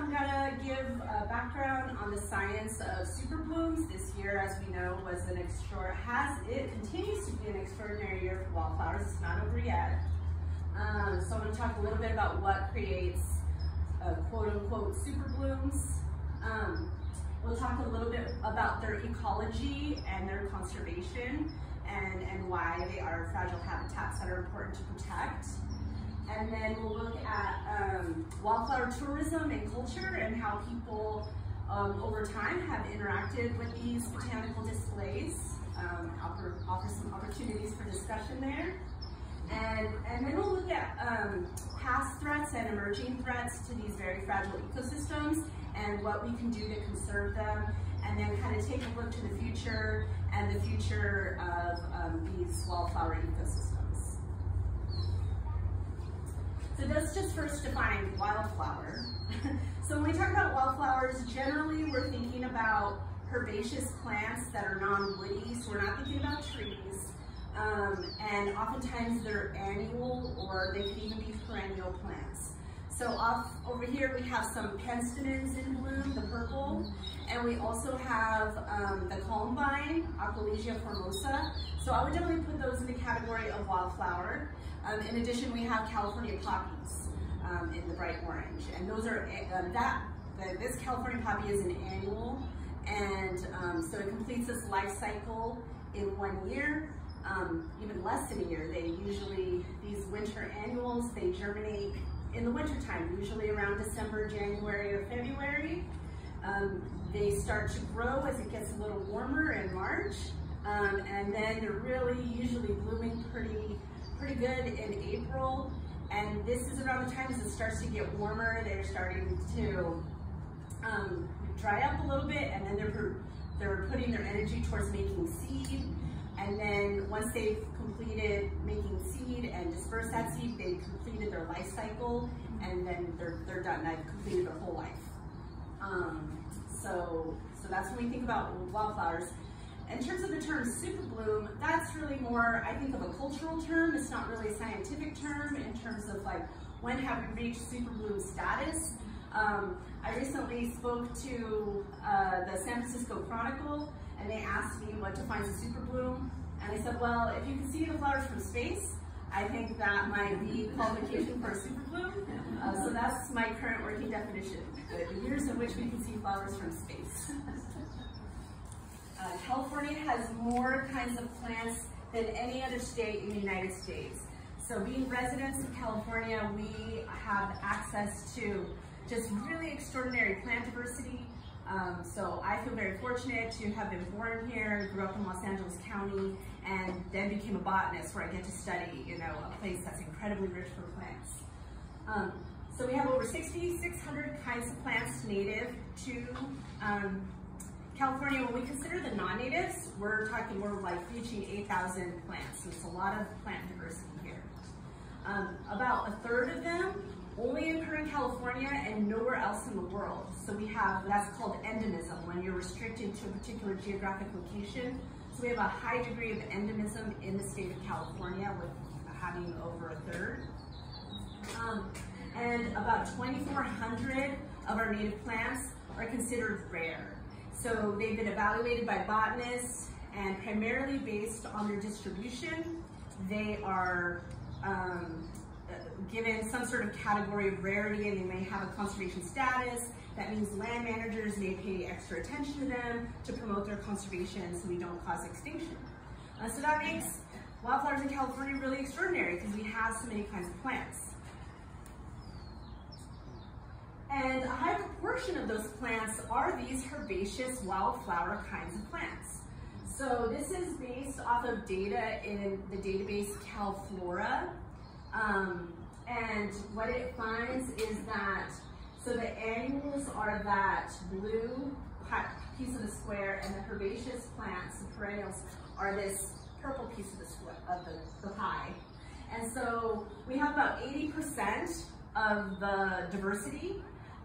I'm gonna give a background on the science of super blooms. This year, as we know, was an extra has it continues to be an extraordinary year for wildflowers. It's not over yet. Um, so I'm gonna talk a little bit about what creates uh, quote unquote super blooms. Um, we'll talk a little bit about their ecology and their conservation and, and why they are fragile habitats that are important to protect. And then we'll look at um, wildflower tourism and culture and how people um, over time have interacted with these botanical displays. Um, offer, offer some opportunities for discussion there. And, and then we'll look at um, past threats and emerging threats to these very fragile ecosystems and what we can do to conserve them. And then kind of take a look to the future and the future of um, these wildflower ecosystems. So let's just first define wildflower. so when we talk about wildflowers, generally we're thinking about herbaceous plants that are non-woody, so we're not thinking about trees. Um, and oftentimes they're annual or they can even be perennial plants. So off over here we have some penstemons in bloom, the purple, and we also have um, the columbine, Aquilegia formosa. So I would definitely put those in the category of wildflower. Um, in addition, we have California poppies um, in the bright orange, and those are uh, that. The, this California poppy is an annual, and um, so it completes its life cycle in one year um, even less than a year. They usually, these winter annuals, they germinate in the wintertime, usually around December, January, or February. Um, they start to grow as it gets a little warmer in March, um, and then they're really usually blooming pretty, pretty good in April. And this is around the time as it starts to get warmer, they're starting to um, dry up a little bit, and then they're, they're putting their energy towards making seed. And then once they've completed making seed and dispersed that seed, they've completed their life cycle and then they're, they're done. They've completed their whole life. Um, so, so that's when we think about wildflowers. In terms of the term super bloom, that's really more, I think, of a cultural term. It's not really a scientific term in terms of like, when have we reached super bloom status? Um, I recently spoke to uh, the San Francisco Chronicle and they asked me what defines a super bloom. And I said, well, if you can see the flowers from space, I think that might be qualification for a super bloom. Uh, so that's my current working definition, the years in which we can see flowers from space. Uh, California has more kinds of plants than any other state in the United States. So being residents of California, we have access to just really extraordinary plant diversity, um, so I feel very fortunate to have been born here, grew up in Los Angeles County, and then became a botanist where I get to study, you know, a place that's incredibly rich for plants. Um, so we have over 6,600 kinds of plants native to um, California. When we consider the non-natives, we're talking, we're like reaching 8,000 plants. So it's a lot of plant diversity here. Um, about a third of them only occur in California and nowhere else in the world. So we have, that's called endemism, when you're restricted to a particular geographic location. So we have a high degree of endemism in the state of California with having over a third. Um, and about 2,400 of our native plants are considered rare. So they've been evaluated by botanists and primarily based on their distribution. They are um, given some sort of category of rarity and they may have a conservation status. That means land managers may pay extra attention to them to promote their conservation so we don't cause extinction. Uh, so that makes wildflowers in California really extraordinary because we have so many kinds of plants. And a high proportion of those plants are these herbaceous wildflower kinds of plants. So this is based off of data in the database CalFlora. Um, and what it finds is that, so the annuals are that blue piece of the square and the herbaceous plants, the perennials, are this purple piece of the, square, of the, the pie. And so we have about 80% of the diversity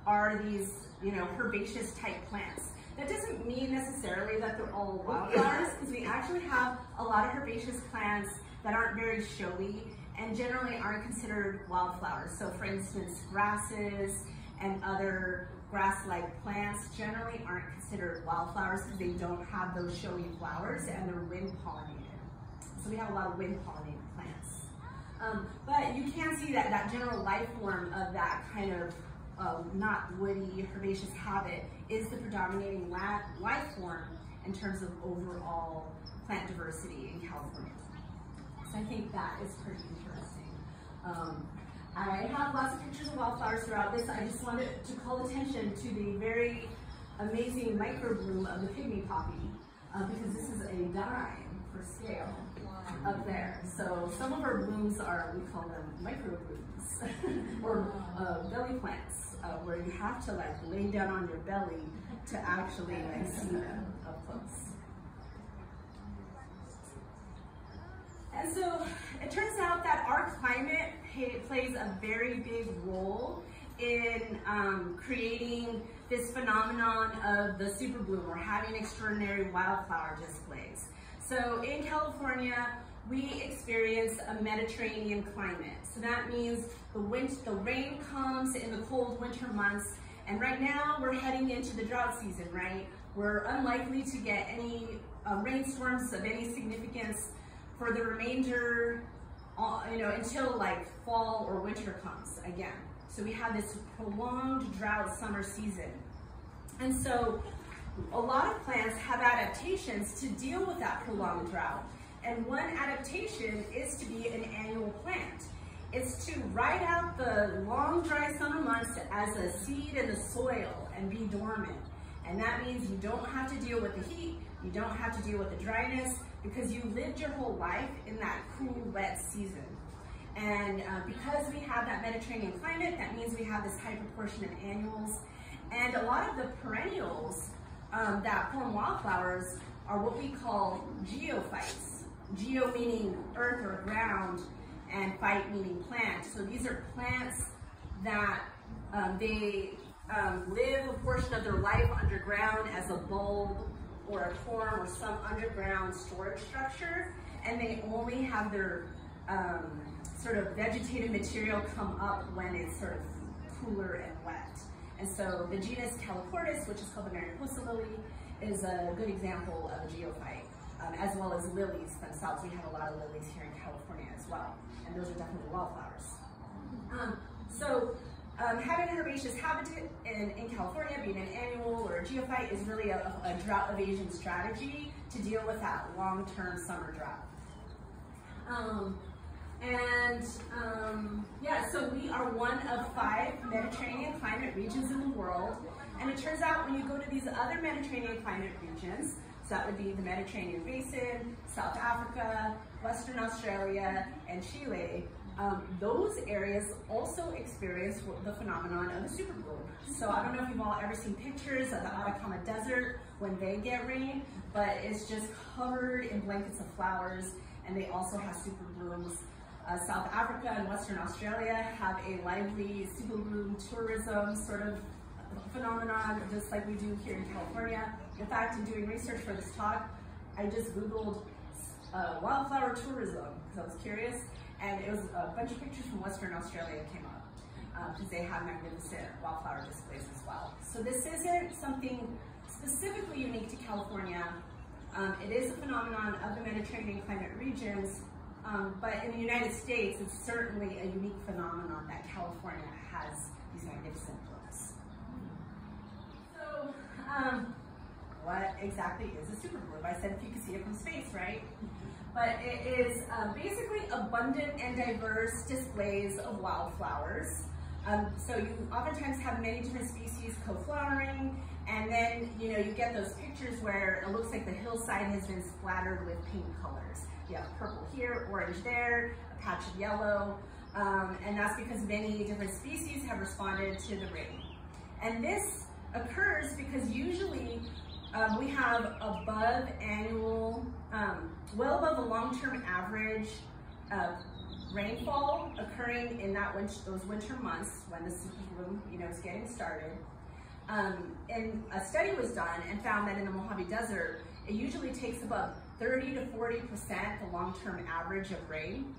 are these, you know, herbaceous type plants. That doesn't mean necessarily that they're all wildflowers, because we actually have a lot of herbaceous plants that aren't very showy and generally aren't considered wildflowers. So for instance, grasses and other grass-like plants generally aren't considered wildflowers because they don't have those showy flowers and they're wind pollinated. So we have a lot of wind pollinated plants. Um, but you can see that that general life form of that kind of uh, not woody herbaceous habit is the predominating life form in terms of overall plant diversity in California. So I think that is pretty interesting. Um, I have lots of pictures of wildflowers throughout this. I just wanted to call attention to the very amazing microbloom of the pygmy poppy uh, because this is a dime scale up there. So some of our blooms are, we call them micro blooms, or uh, belly plants uh, where you have to like lay down on your belly to actually like see them up close. And so it turns out that our climate plays a very big role in um, creating this phenomenon of the super bloom or having extraordinary wildflower displays. So in California, we experience a Mediterranean climate. So that means the, wind, the rain comes in the cold winter months, and right now we're heading into the drought season, right? We're unlikely to get any uh, rainstorms of any significance for the remainder, uh, you know, until like fall or winter comes again. So we have this prolonged drought summer season. And so a lot of plants have adaptations to deal with that prolonged drought. And one adaptation is to be an annual plant. It's to ride out the long dry summer months as a seed in the soil and be dormant. And that means you don't have to deal with the heat, you don't have to deal with the dryness, because you lived your whole life in that cool, wet season. And uh, because we have that Mediterranean climate, that means we have this high proportion of annuals. And a lot of the perennials um, that form wildflowers are what we call geophytes. Geo meaning earth or ground, and phyte meaning plant. So these are plants that um, they um, live a portion of their life underground as a bulb or a form or some underground storage structure, and they only have their um, sort of vegetative material come up when it's sort of cooler and wet. And so the genus Calochortus, which is called the Mariposa lily, is a good example of a geophyte, um, as well as lilies themselves. We have a lot of lilies here in California as well, and those are definitely wildflowers. Um, so um, having an herbaceous habitat in, in California, being an annual or a geophyte, is really a, a drought evasion strategy to deal with that long-term summer drought. Um, and um, yeah, so we are one of five Mediterranean climate regions in the world. And it turns out when you go to these other Mediterranean climate regions, so that would be the Mediterranean Basin, South Africa, Western Australia, and Chile, um, those areas also experience the phenomenon of a super bloom. So I don't know if you've all ever seen pictures of the Atacama Desert when they get rain, but it's just covered in blankets of flowers and they also have super blooms. Uh, South Africa and Western Australia have a lively super bloom tourism sort of phenomenon, just like we do here in California. In fact, in doing research for this talk, I just Googled uh, wildflower tourism because I was curious and it was a bunch of pictures from Western Australia came up because um, they have magnificent wildflower displays as well. So this isn't something specifically unique to California. Um, it is a phenomenon of the Mediterranean climate regions, um, but in the United States, it's certainly a unique phenomenon that California has these magnificent blooms. So, um, what exactly is a super bloom? I said if you could see it from space, right? but it is uh, basically abundant and diverse displays of wildflowers. Um, so you oftentimes have many different species co-flowering, and then you know you get those pictures where it looks like the hillside has been splattered with pink colors. Have purple here, orange there, a patch of yellow, um, and that's because many different species have responded to the rain. And this occurs because usually um, we have above annual, um, well above the long-term average rainfall occurring in that winter, those winter months when the super bloom, you know, is getting started. Um, and a study was done and found that in the Mojave Desert, it usually takes about 30 to 40% the long-term average of rain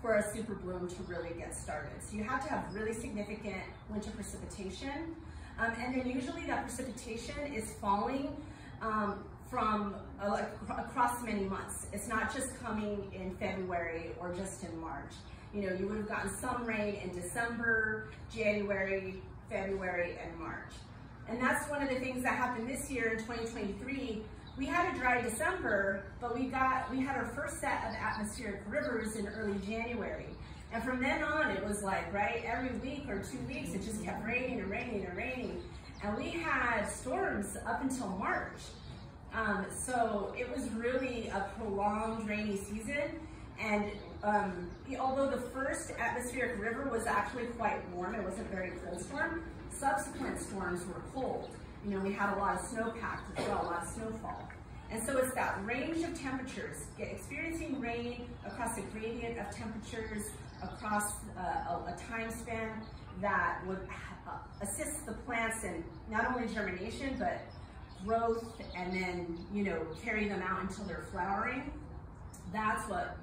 for a super bloom to really get started. So you have to have really significant winter precipitation Um, and then usually that precipitation is falling um, from uh, across many months. It's not just coming in February or just in March. You know, you would have gotten some rain in December, January, February, and March. And that's one of the things that happened this year in 2023. We had a dry December, but we got we had our first set of atmospheric rivers in early January. And from then on, it was like, right, every week or two weeks, it just kept raining and raining and raining. And we had storms up until March. Um, so it was really a prolonged rainy season. And um, although the first atmospheric river was actually quite warm, it wasn't a very cold storm, subsequent storms were cold. You know, we had a lot of snowpack as well, a lot of snowfall. And so it's that range of temperatures, experiencing rain across a gradient of temperatures across uh, a, a, time span that would assist the plants in not only germination, but growth and then, you know, carry them out until they're flowering. That's what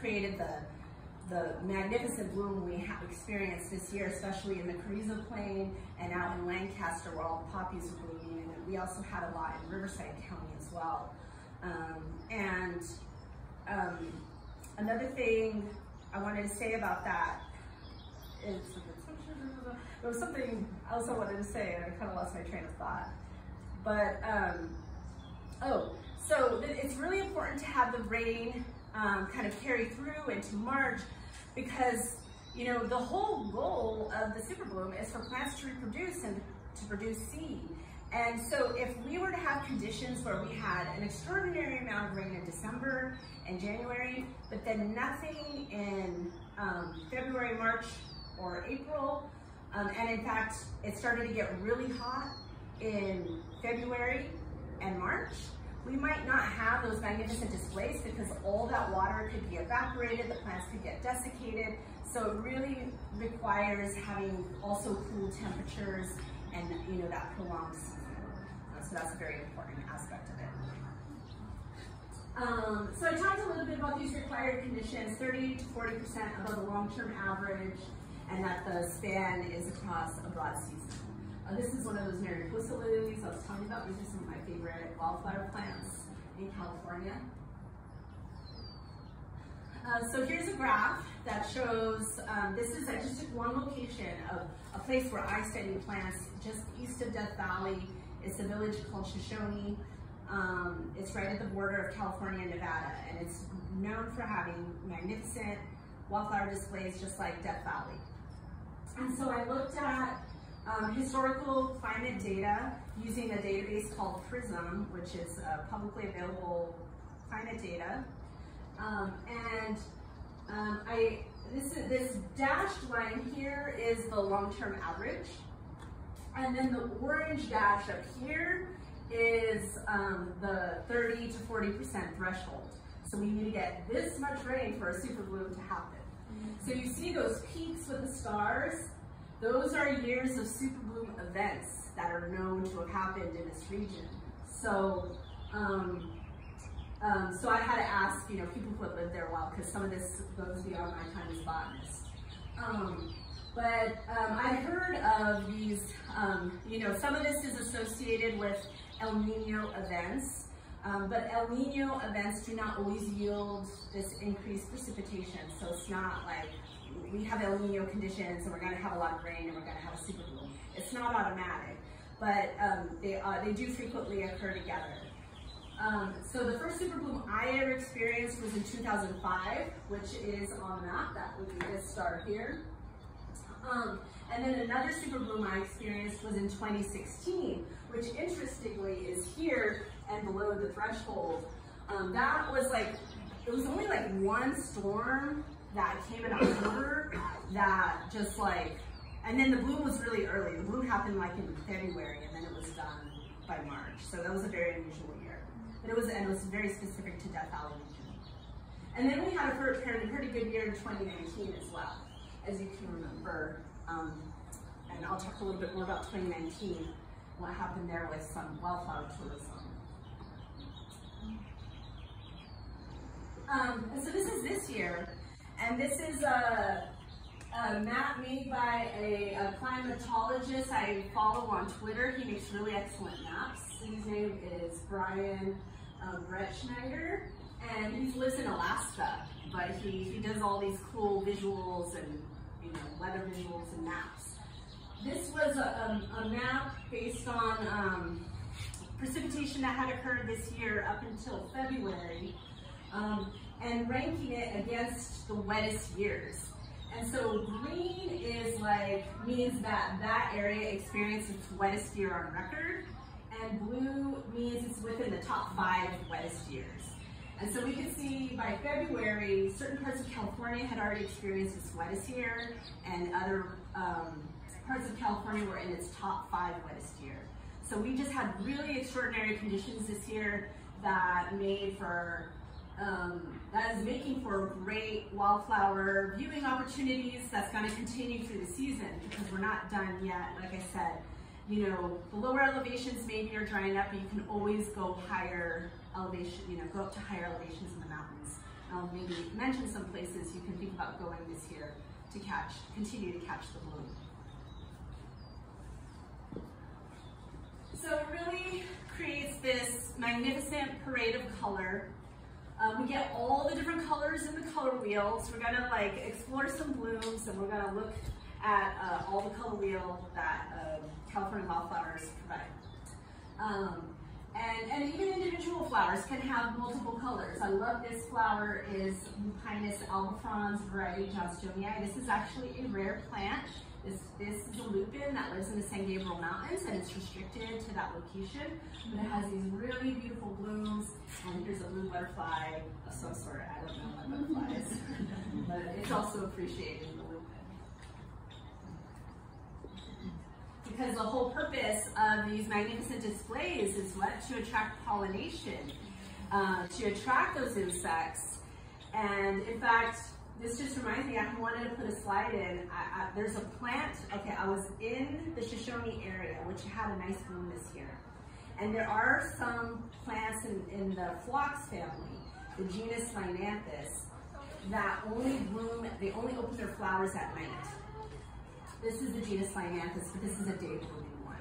created the the magnificent bloom we have experienced this year, especially in the Carrizo Plain and out in Lancaster where all the poppies are blooming. And we also had a lot in Riverside County as well. Um, and um, another thing I wanted to say about that is, there was something else I wanted to say and I kind of lost my train of thought. But, um, oh, so it's really important to have the rain um, kind of carry through into March because, you know, the whole goal of the super bloom is for plants to reproduce and to produce seed. And so if we were to have conditions where we had an extraordinary amount of rain in December and January, but then nothing in um, February, March, or April, um, and in fact, it started to get really hot in February and March, we might not have those magnificent displays because all that water could be evaporated, the plants could get desiccated. So it really requires having also cool temperatures and you know that prolonged season. Uh, so that's a very important aspect of it. Um, so I talked a little bit about these required conditions, 30 to 40% above the long-term average, and that the span is across a broad season. Uh, this is one of those Mariposa lilies I was talking about. These are some wildflower plants in California. Uh, so here's a graph that shows, um, this is, I just took one location of a place where I study plants just east of Death Valley. It's a village called Shoshone. Um, it's right at the border of California and Nevada, and it's known for having magnificent wildflower displays just like Death Valley. And so I looked at um, historical climate data using a database called PRISM, which is uh, publicly available climate data. Um, and um, I this this dashed line here is the long-term average. And then the orange dash up here is um, the 30 to 40% threshold. So we need to get this much rain for a super bloom to happen. Mm -hmm. So you see those peaks with the stars, those are years of super bloom events that are known to have happened in this region. So, um, um, so I had to ask, you know, people who have lived there a while, because some of this goes beyond my time as botanist. Um, but um, I've heard of these, um, you know, some of this is associated with El Nino events, um, but El Nino events do not always yield this increased precipitation. So it's not like we have El Nino conditions and we're going to have a lot of rain and we're going to have a super bloom. It's not automatic, but um, they, uh, they do frequently occur together. Um, so the first super bloom I ever experienced was in 2005, which is on the map. That would be this star here. Um, and then another super bloom I experienced was in 2016, which interestingly is here and below the threshold. Um, that was like, it was only like one storm that came in October that just like, and then the bloom was really early. The bloom happened like in February and then it was done by March. So that was a very unusual year. But it was, and it was very specific to Death Valley region. And then we had a pretty, pretty good year in 2019 as well, as you can remember. Um, and I'll talk a little bit more about 2019, what happened there with some wildflower tourism. Um, and so this is this year. And this is a, a map made by a, a, climatologist I follow on Twitter. He makes really excellent maps. His name is Brian uh, Brettschneider, and he lives in Alaska, but he, he does all these cool visuals and you know weather visuals and maps. This was a, a, a map based on um, precipitation that had occurred this year up until February, um, and ranking it against the wettest years. And so green is like, means that that area experienced its wettest year on record, and blue means it's within the top five wettest years. And so we can see by February, certain parts of California had already experienced its wettest year, and other um, parts of California were in its top five wettest year. So we just had really extraordinary conditions this year that made for um, that is making for great wildflower viewing opportunities that's going to continue through the season because we're not done yet. Like I said, you know, the lower elevations maybe are drying up, but you can always go higher elevation, you know, go up to higher elevations in the mountains. I'll maybe mention some places you can think about going this year to catch, continue to catch the bloom. So it really creates this magnificent parade of color um, we get all the different colors in the color wheel. So we're gonna like explore some blooms and we're gonna look at uh, all the color wheel that uh, California wildflowers provide. Um, and, and even individual flowers can have multiple colors. I love this flower is Lupinus albifrons variety Johnstonii. This is actually a rare plant. This, this is a lupin that lives in the San Gabriel Mountains and it's restricted to that location. But it has these really beautiful blooms and here's a blue butterfly of some sort. I don't know what butterfly is, but it's also appreciated in the lupin. Because the whole purpose of these magnificent displays is what? To attract pollination, uh, to attract those insects. And in fact, this just reminds me, I wanted to put a slide in. I, I, there's a plant, okay, I was in the Shoshone area, which had a nice bloom this year. And there are some plants in, in the phlox family, the genus Linanthus, that only bloom, they only open their flowers at night. This is the genus Linanthus, but this is a day blooming one.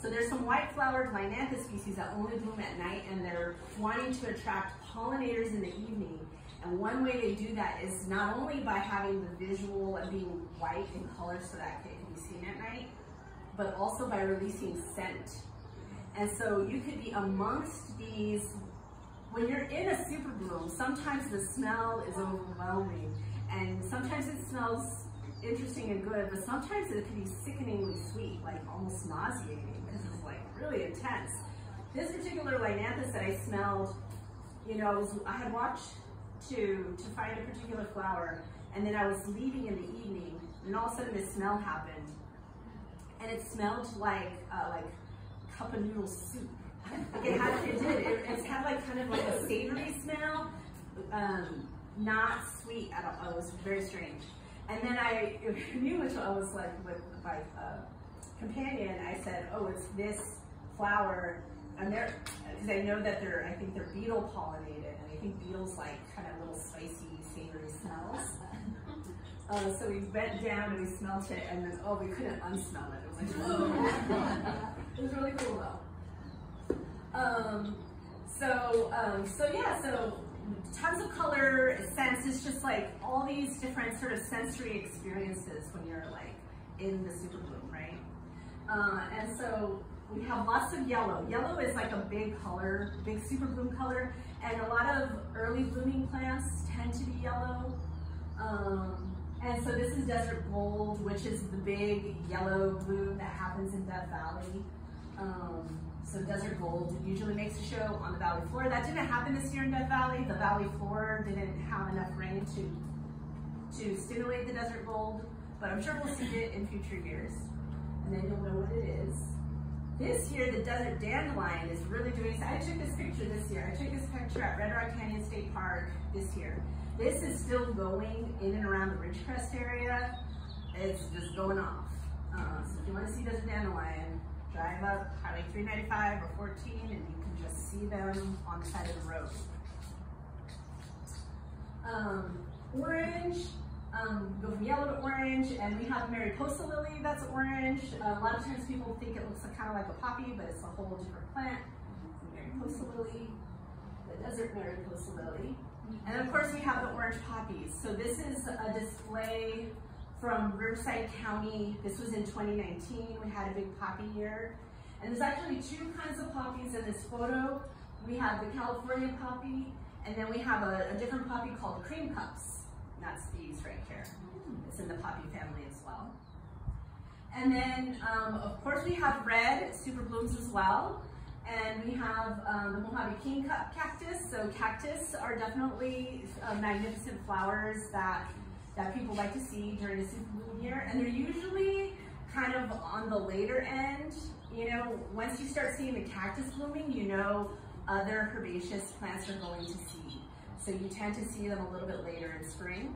So there's some white flowered Linanthus species that only bloom at night and they're wanting to attract pollinators in the evening and one way they do that is not only by having the visual and being white in color so that it can be seen at night, but also by releasing scent. And so you could be amongst these, when you're in a super bloom, sometimes the smell is overwhelming and sometimes it smells interesting and good, but sometimes it can be sickeningly sweet, like almost nauseating because it's like really intense. This particular Linanthus that I smelled, you know, I had watched to, to find a particular flower, and then I was leaving in the evening, and all of a sudden this smell happened, and it smelled like uh, like cup of noodle soup. It had, it did. It, it had like kind of like a savory smell, um, not sweet at all. It was very strange. And then I knew which I was like with my uh, companion. I said, "Oh, it's this flower." And they're because I know that they're. I think they're beetle pollinated and I think beetles like kind of little spicy, savory smells. Uh, so we bent down and we smelt it, and then oh, we couldn't unsmell it. It was like whoa. it was really cool though. Um, so um, so yeah, so tons of color, sense. It's just like all these different sort of sensory experiences when you're like in the super bloom, right? Uh, and so we have lots of yellow. Yellow is like a big color, big super bloom color, and a lot of early blooming plants tend to be yellow. Um, and so this is desert gold, which is the big yellow bloom that happens in Death Valley. Um, so desert gold usually makes a show on the valley floor. That didn't happen this year in Death Valley. The valley floor didn't have enough rain to, to stimulate the desert gold, but I'm sure we'll see it in future years. And then you'll know what it is. This year, the desert dandelion is really doing, I took this picture this year. I took this picture at Red Rock Canyon State Park this year. This is still going in and around the Ridgecrest area. It's just going off. Uh, so if you want to see desert dandelion, drive up Highway 395 or 14 and you can just see them on the side of the road. Um, orange, um, go from yellow to orange, and we have Mariposa lily that's orange. Uh, a lot of times people think it looks like, kind of like a poppy, but it's a whole different plant. Mariposa lily, the desert Mariposa lily. And of course we have the orange poppies. So this is a display from Riverside County. This was in 2019. We had a big poppy year. And there's actually two kinds of poppies in this photo. We have the California poppy, and then we have a, a different poppy called cream cups. That's these right here. It's in the poppy family as well. And then, um, of course, we have red super blooms as well. And we have um, the Mojave King cactus. So cactus are definitely uh, magnificent flowers that, that people like to see during the super bloom year. And they're usually kind of on the later end. You know, once you start seeing the cactus blooming, you know other herbaceous plants are going to seed. So you tend to see them a little bit later in spring.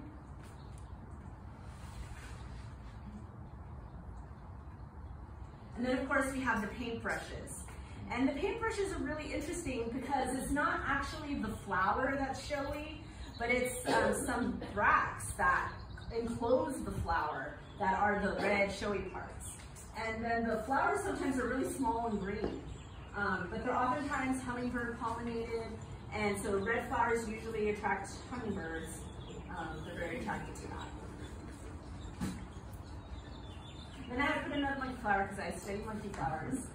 And then of course we have the paintbrushes. And the paintbrushes are really interesting because it's not actually the flower that's showy, but it's um, some bracts that enclose the flower that are the red showy parts. And then the flowers sometimes are really small and green, um, but they're oftentimes hummingbird pollinated, and so red flowers usually attract hummingbirds. Um, they're very attracted to that. Then I to put another monkey flower because I study monkey flowers.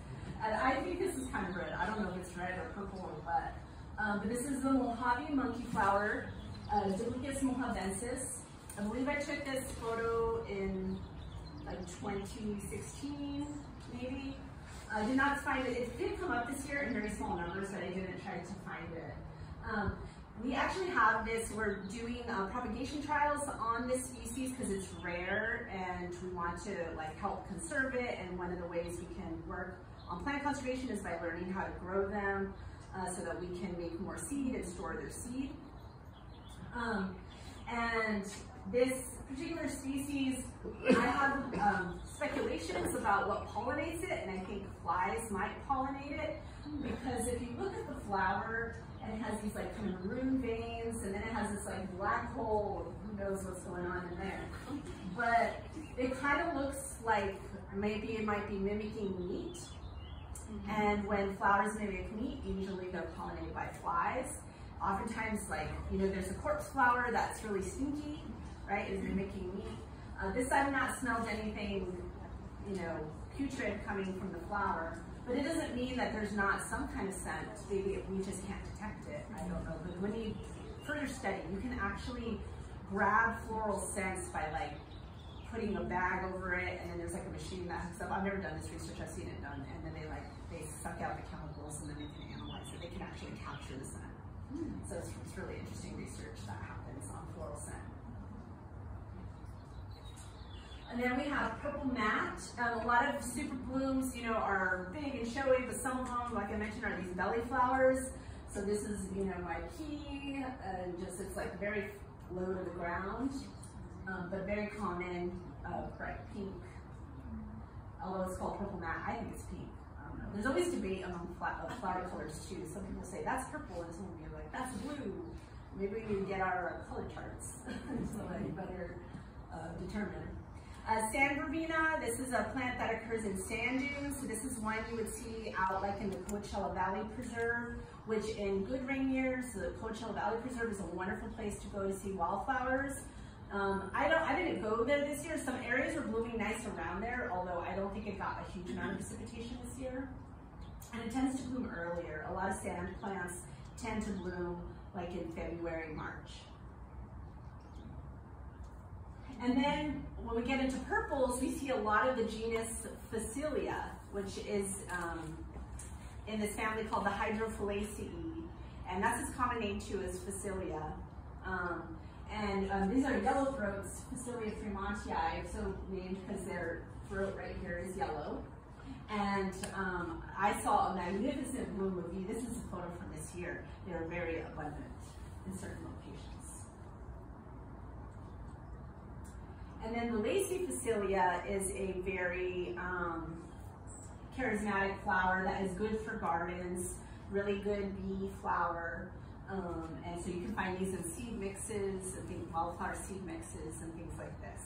And I think this is kind of red. I don't know if it's red or purple or what. Um, but this is the Mojave monkey flower, uh, Diplacus mojavensis. I believe I took this photo in like 2016, maybe. I did not find it. It did come up this year in very small numbers, but I didn't try to find it. Um, we actually have this, we're doing uh, propagation trials on this species because it's rare and we want to like help conserve it and one of the ways we can work on plant conservation is by learning how to grow them uh, so that we can make more seed and store their seed. Um, and this particular species, I have um, speculations about what pollinates it, and I think flies might pollinate it, because if you look at the flower, and it has these like kind of maroon veins, and then it has this like black hole, who knows what's going on in there. But it kind of looks like maybe it might be mimicking meat, Mm-hmm. And when flowers mimic meat, usually they're pollinated by flies. Oftentimes, like, you know, there's a corpse flower that's really stinky, right, is mimicking meat. Uh, this I've not smelled anything, you know, putrid coming from the flower, but it doesn't mean that there's not some kind of scent. Maybe we just can't detect it. I don't know. But when you further study, you can actually grab floral scents by like putting a bag over it, and then there's like a machine that hooks up. I've never done this research. I've seen it done, and then they like they suck out the chemicals and then they can analyze it. They can actually capture the scent. Mm. So it's, it's really interesting research that happens on floral scent. And then we have purple mat. Um, a lot of super blooms, you know, are big and showy, but some of them, like I mentioned, are these belly flowers. So this is, you know, my key, and just it's like very low to the ground, um, but very common, uh, bright pink. Although it's called purple mat, I think it's pink. There's always debate among uh, flower colors too. Some people say that's purple, and some people are like that's blue. Maybe we get our color charts so that you better uh, determine. Uh, sand verbena, this is a plant that occurs in sand dunes. So this is one you would see out like in the Coachella Valley Preserve, which in good rain years, the Coachella Valley Preserve is a wonderful place to go to see wildflowers. Um, I don't. I didn't go there this year. Some areas are blooming nice around there, although I don't think it got a huge amount of precipitation this year. And it tends to bloom earlier. A lot of sand plants tend to bloom like in February, March. And then when we get into purples, we see a lot of the genus Phacelia, which is um, in this family called the Hydrophyllaceae. And that's its common name too, is Phacelia. Um, and um, these are yellow throats, Phacelia fremontii, so named because their throat right here is yellow. And um, I saw a magnificent of these. This is a photo from this year. They're very abundant in certain locations. And then the Lacy Phacelia is a very um, charismatic flower that is good for gardens, really good bee flower. Um, and so you can find these in seed mixes, and think wildflower seed mixes, and things like this.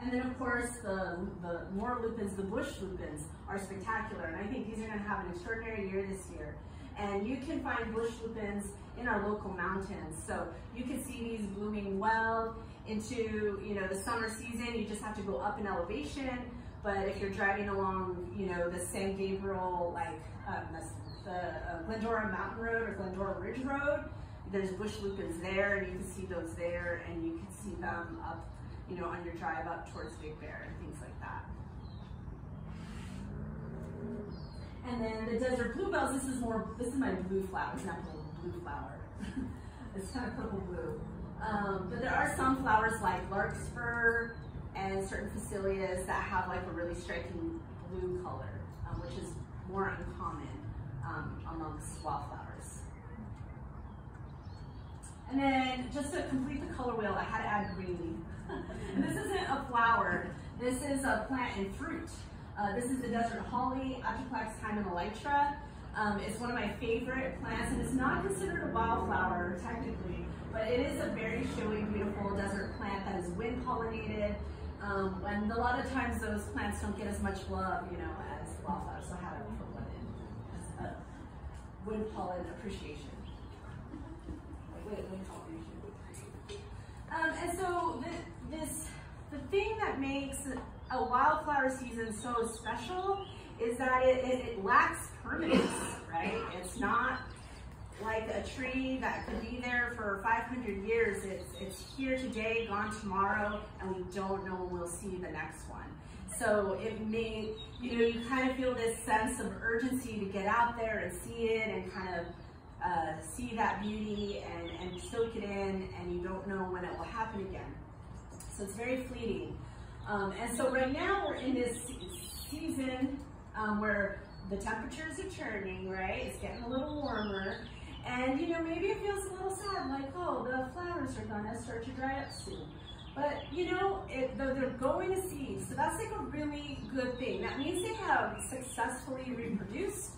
And then of course, the, the more lupins, the bush lupins are spectacular. And I think these are gonna have an extraordinary year this year. And you can find bush lupins in our local mountains. So you can see these blooming well into you know the summer season. You just have to go up in elevation. But if you're driving along, you know, the San Gabriel, like um, the, uh, Glendora Mountain Road or Glendora Ridge Road, there's bush lupins there, and you can see those there, and you can see them up you know, on your drive up towards Big Bear and things like that. And then the desert bluebells, this is more, this is my blue flower, it's not blue flower. it's of purple blue. Um, but there are some flowers like larkspur and certain phacelias that have like a really striking blue color, um, which is more uncommon um, amongst wildflowers. And then just to complete the color wheel, I had to add green this isn't a flower. This is a plant and fruit. Uh, this is the desert holly, Atriplex hymenelytra. Um, it's one of my favorite plants, and it's not considered a wildflower technically, but it is a very showy, beautiful desert plant that is wind pollinated. Um, and a lot of times those plants don't get as much love, you know, as wildflowers. So I had put one in as a wind pollen appreciation. Wait, wind pollination. Um, and so the, this, the thing that makes a wildflower season so special is that it, it, it lacks permanence, right? It's not like a tree that could be there for 500 years. It's, it's here today, gone tomorrow, and we don't know when we'll see the next one. So it may, you know, you kind of feel this sense of urgency to get out there and see it and kind of uh, see that beauty and, and soak it in, and you don't know when it will happen again. So it's very fleeting. Um, and so right now we're in this season um, where the temperatures are turning, right? It's getting a little warmer. And you know, maybe it feels a little sad, like, oh, the flowers are gonna start to dry up soon. But you know, it, they're, they're going to seed, so that's like a really good thing. That means they have successfully reproduced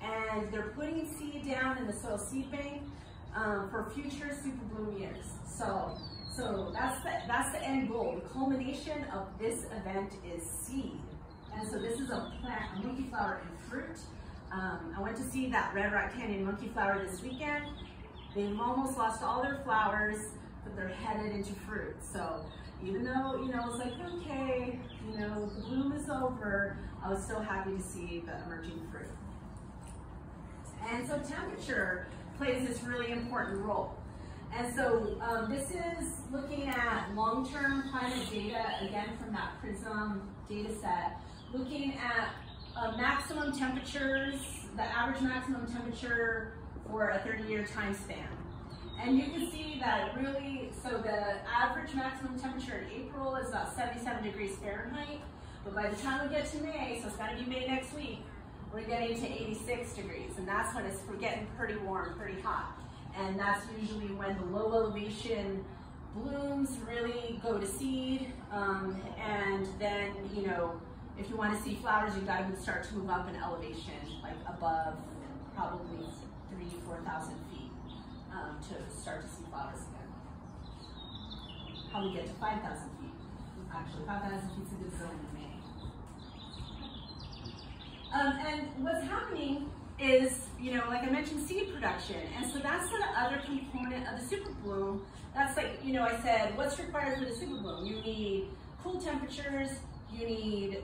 and they're putting seed down in the soil seed bank um, for future super bloom years. So so that's the, that's the end goal. The culmination of this event is seed. And so this is a plant, a monkey flower and fruit. Um, I went to see that Red Rock Canyon monkey flower this weekend. They've almost lost all their flowers, but they're headed into fruit. So even though, you know, it's like, okay, you know, the bloom is over, I was still happy to see the emerging fruit. And so temperature plays this really important role. And so um, this is looking at long-term climate data, again from that PRISM data set, looking at uh, maximum temperatures, the average maximum temperature for a 30-year time span. And you can see that really, so the average maximum temperature in April is about 77 degrees Fahrenheit, but by the time we get to May, so it's gotta be May next week, we're getting to 86 degrees, and that's when it's we're getting pretty warm, pretty hot and that's usually when the low elevation blooms really go to seed, um, and then, you know, if you want to see flowers, you've got to start to move up in elevation, like above probably three, 4,000 feet um, to start to see flowers again. How we get to 5,000 feet. Actually, 5,000 feet is a good zone in May. Um, and what's happening is, you know, like I mentioned, seed production. And so that's the other component of the super bloom. That's like, you know, I said, what's required for the super bloom? You need cool temperatures, you need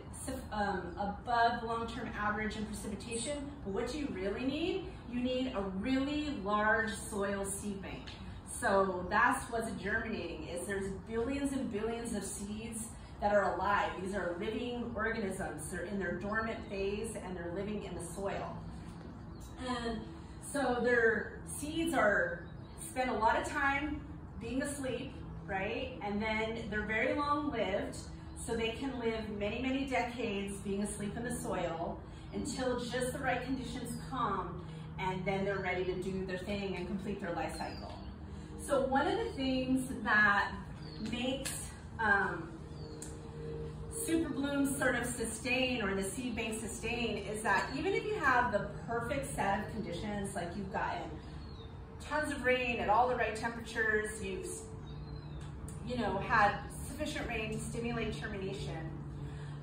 um, above long-term average in precipitation, but what do you really need, you need a really large soil seed bank. So that's what's germinating, is there's billions and billions of seeds that are alive. These are living organisms. They're in their dormant phase and they're living in the soil. And so their seeds are spend a lot of time being asleep, right? And then they're very long lived, so they can live many, many decades being asleep in the soil until just the right conditions come and then they're ready to do their thing and complete their life cycle. So one of the things that makes um, super blooms sort of sustain or the seed bank sustain is that even if you have the perfect set of conditions, like you've gotten tons of rain at all the right temperatures, you've you know, had sufficient rain to stimulate germination,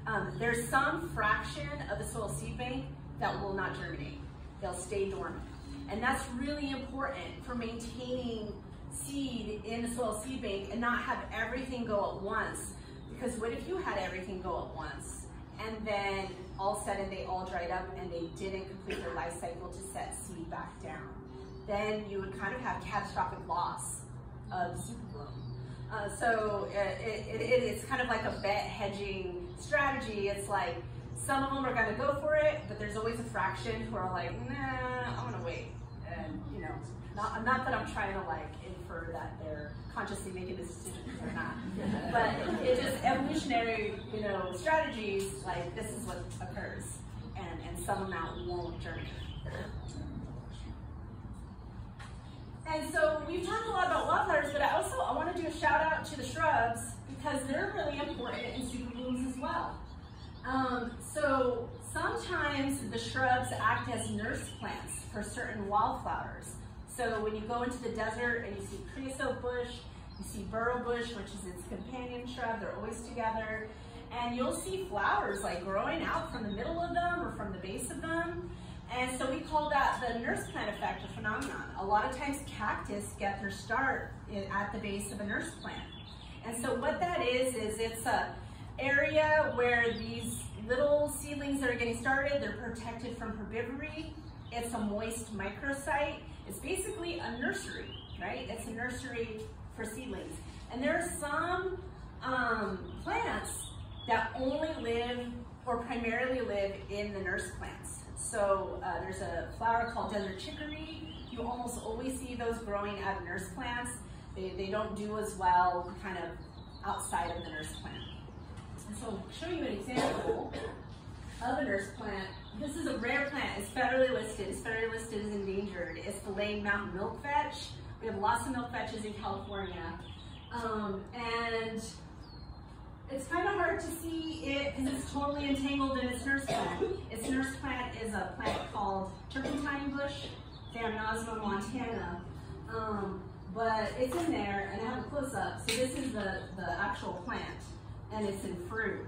um, there's some fraction of the soil seed bank that will not germinate. They'll stay dormant. And that's really important for maintaining seed in the soil seed bank and not have everything go at once. Because what if you had everything go at once and then all of a sudden they all dried up and they didn't complete their life cycle to set seed back down? Then you would kind of have catastrophic loss of superbloom. Uh, so it, it, it, it's kind of like a bet hedging strategy. It's like some of them are going to go for it, but there's always a fraction who are like, nah, I'm going to wait. And, you know, not, not that I'm trying to like infer that they're consciously making this decision or not, but it's just evolutionary, you know, strategies, like this is what occurs. And, and some amount won't germinate. And so we've talked a lot about wildflowers, but I also I want to do a shout out to the shrubs because they're really important in super blooms as well. Um, so sometimes the shrubs act as nurse plants for certain wildflowers. So when you go into the desert and you see creosote bush, you see burro bush, which is its companion shrub, they're always together. And you'll see flowers like growing out from the middle of them or from the base of them. And so we call that the nurse plant effect or phenomenon. A lot of times cactus get their start in, at the base of a nurse plant. And so what that is, is it's a area where these little seedlings that are getting started, they're protected from herbivory. It's a moist microsite. It's basically a nursery, right? It's a nursery for seedlings. And there are some um, plants that only live or primarily live in the nurse plants. So uh, there's a flower called desert chicory. You almost always see those growing of nurse plants. They, they don't do as well kind of outside of the nurse plant. And so I'll show you an example of a nurse plant. This is a rare plant. It's federally listed. It's federally listed as endangered. It's the Lane Mountain milkvetch. We have lots of milkvetches in California. Um, and it's kind of hard to see it because it's totally entangled in its nurse plant. Its nurse plant is a plant called turpentine bush, Thamnosma montana. Um, but it's in there, and I have a close-up. So this is the, the actual plant, and it's in fruit.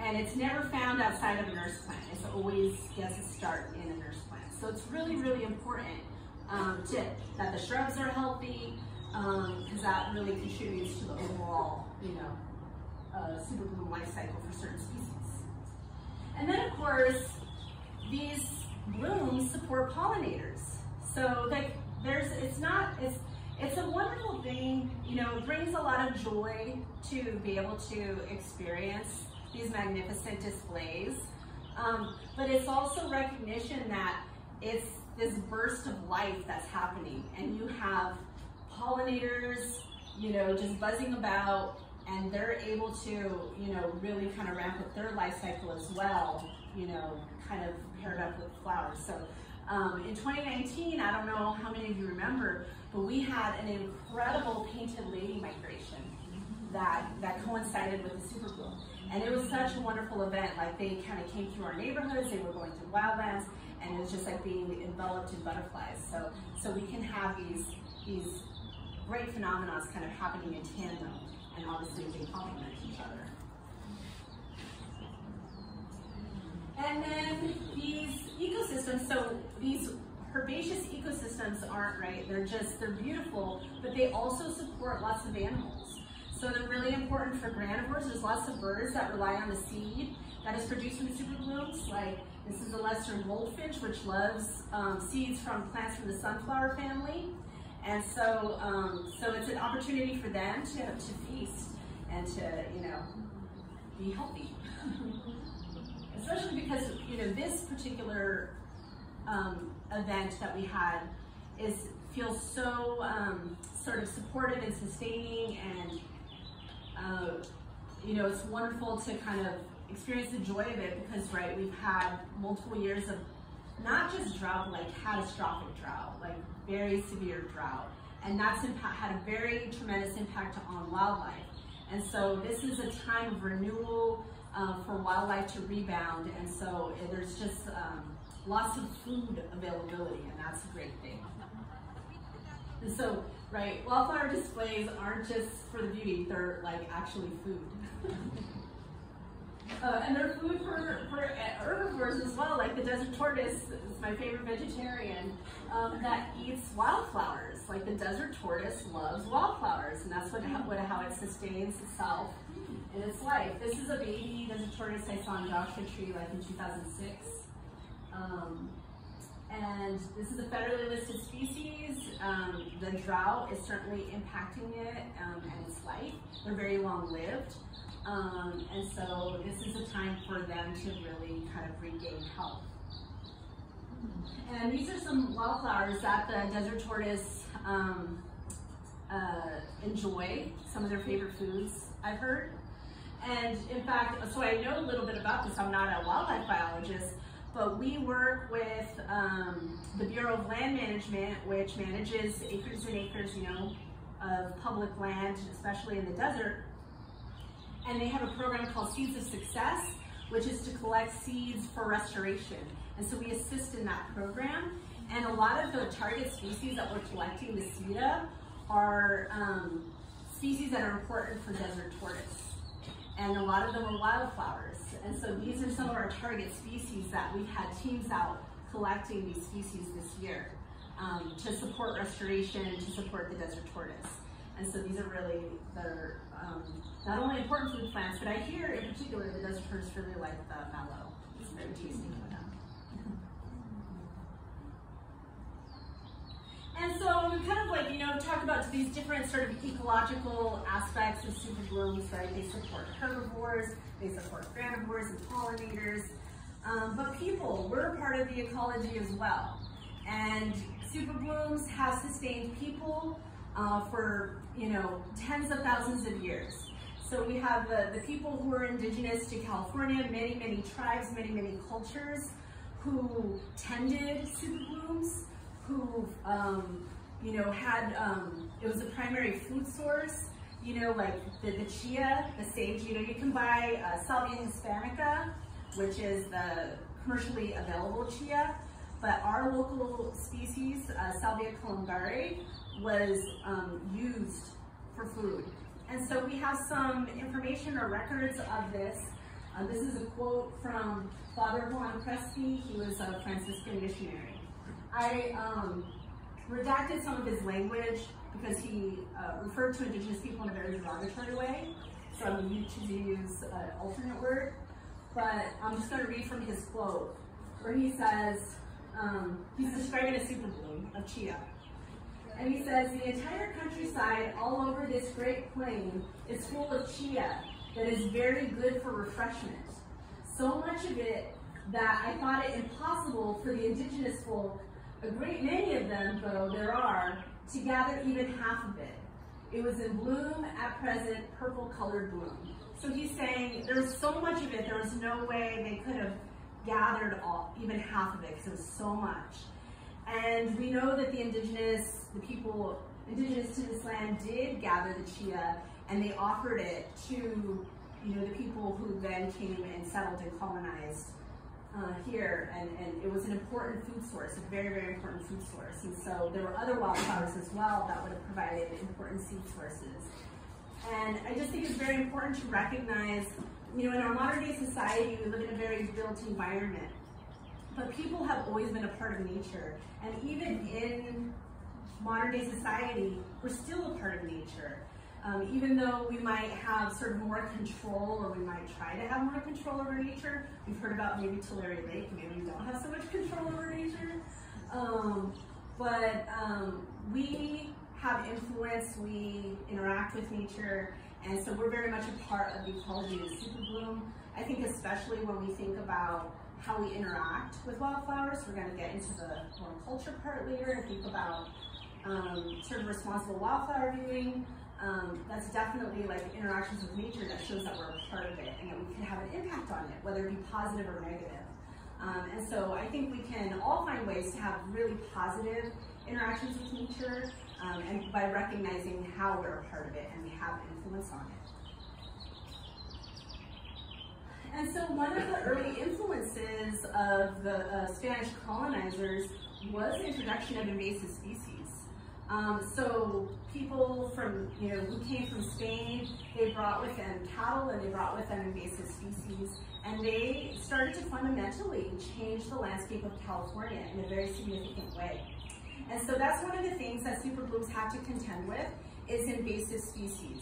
And it's never found outside of a nurse plant. It's always gets a start in a nurse plant. So it's really, really important um, to, that the shrubs are healthy, because um, that really contributes to the overall, you know, uh, superbloom life cycle for certain species. And then of course, these blooms support pollinators. So like there's, it's not, it's, it's a wonderful thing, you know, it brings a lot of joy to be able to experience these magnificent displays. Um, but it's also recognition that it's this burst of life that's happening and you have pollinators, you know, just buzzing about and they're able to, you know, really kind of ramp up their life cycle as well, you know, kind of paired up with flowers. So um, in 2019, I don't know how many of you remember, but we had an incredible painted lady migration that, that coincided with the super bloom. And it was such a wonderful event. Like they kind of came through our neighborhoods, they were going through wildlands, and it was just like being enveloped in butterflies. So, so we can have these, these great phenomena kind of happening in tandem and obviously they complement each other. And then these ecosystems, so these herbaceous ecosystems aren't right, they're just, they're beautiful, but they also support lots of animals. So they're really important for granivores. There's lots of birds that rely on the seed that is produced from the superblooms. Like this is the western goldfinch, which loves um, seeds from plants from the sunflower family. And so, um, so it's an opportunity for them to, to feast and to, you know, be healthy. Especially because, you know, this particular um, event that we had is feels so um, sort of supportive and sustaining and, uh, you know, it's wonderful to kind of experience the joy of it because, right, we've had multiple years of not just drought, like catastrophic drought, like very severe drought. And that's had a very tremendous impact on wildlife. And so this is a time of renewal, um, for wildlife to rebound. And so eh, there's just um, lots of food availability, and that's a great thing. And so, right, wildflower displays aren't just for the beauty, they're like actually food. Uh, and they're food for, for uh, herbivores as well, like the desert tortoise is my favorite vegetarian um, that eats wildflowers. Like the desert tortoise loves wildflowers, and that's what, what how it sustains itself in its life. This is a baby desert tortoise I saw in Joshua Tree like in 2006. Um, and this is a federally listed species. Um, the drought is certainly impacting it um, and its life. They're very long lived. Um, and so this is a time for them to really kind of regain health. And these are some wildflowers that the desert tortoise um, uh, enjoy, some of their favorite foods, I've heard. And in fact, so I know a little bit about this, I'm not a wildlife biologist, but we work with um, the Bureau of Land Management, which manages acres and acres, you know, of public land, especially in the desert and they have a program called Seeds of Success, which is to collect seeds for restoration. And so we assist in that program. And a lot of the target species that we're collecting the seed of are um, species that are important for desert tortoise. And a lot of them are wildflowers. And so these are some of our target species that we've had teams out collecting these species this year um, to support restoration, to support the desert tortoise. And so these are really, they're um, not only important food plants, but I hear in particular the desert tortoise really like the mallow. It's very tasty for them. And so we kind of like, you know, talk about these different sort of ecological aspects of super blooms, right? They support herbivores, they support granivores and pollinators. Um, but people, we're part of the ecology as well. And super blooms have sustained people uh, for you know tens of thousands of years. So we have the, the people who are indigenous to California, many, many tribes, many, many cultures who tended super blooms, who, um, you know, had, um, it was a primary food source, you know, like the, the chia, the sage, you know, you can buy uh, Salvia hispanica, which is the commercially available chia, but our local species, uh, Salvia columbariae, was um, used for food. And so we have some information or records of this. Uh, this is a quote from Father Juan Crespi. He was a Franciscan missionary. I um, redacted some of his language because he uh, referred to indigenous people in a very derogatory way. So I'm going to use an alternate word. But I'm just going to read from his quote where he says, um, he's describing a super bloom of chia. And he says, the entire countryside all over this great plain is full of chia that is very good for refreshment. So much of it that I thought it impossible for the indigenous folk, a great many of them though there are, to gather even half of it. It was in bloom at present, purple colored bloom. So he's saying there's so much of it, there was no way they could have gathered all, even half of it because it was so much. And we know that the indigenous, the people indigenous to this land did gather the chia and they offered it to you know, the people who then came and settled and colonized uh, here, and, and it was an important food source, a very, very important food source. And so there were other wildflowers as well that would have provided important seed sources. And I just think it's very important to recognize, you know, in our modern day society, we live in a very built environment. But people have always been a part of nature. And even in modern day society, we're still a part of nature. Um, even though we might have sort of more control or we might try to have more control over nature, we've heard about maybe Tulare Lake, maybe we don't have so much control over nature. Um, but um, we have influence, we interact with nature, and so we're very much a part of the ecology of Super Bloom. I think especially when we think about how we interact with wildflowers. We're going to get into the horticulture part later and think about um, sort of responsible wildflower viewing. Um, that's definitely like interactions with nature that shows that we're a part of it and that we can have an impact on it, whether it be positive or negative. Um, and so I think we can all find ways to have really positive interactions with nature um, and by recognizing how we're a part of it and we have influence on it. And so one of the early influences of the uh, Spanish colonizers was the introduction of invasive species. Um, so people from, you know, who came from Spain, they brought with them cattle and they brought with them invasive species. And they started to fundamentally change the landscape of California in a very significant way. And so that's one of the things that super blooms have to contend with is invasive species.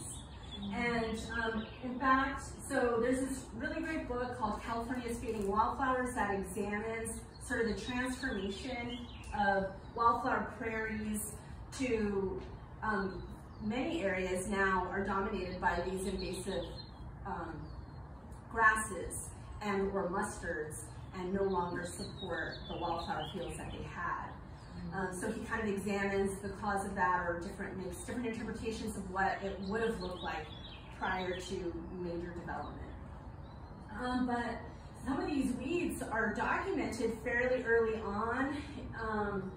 And um, in fact, so there's this really great book called California's Fading Wildflowers that examines sort of the transformation of wildflower prairies to um, many areas now are dominated by these invasive um, grasses and or mustards and no longer support the wildflower fields that they had. Um, so he kind of examines the cause of that or different makes different interpretations of what it would have looked like prior to major development. Um, but some of these weeds are documented fairly early on um,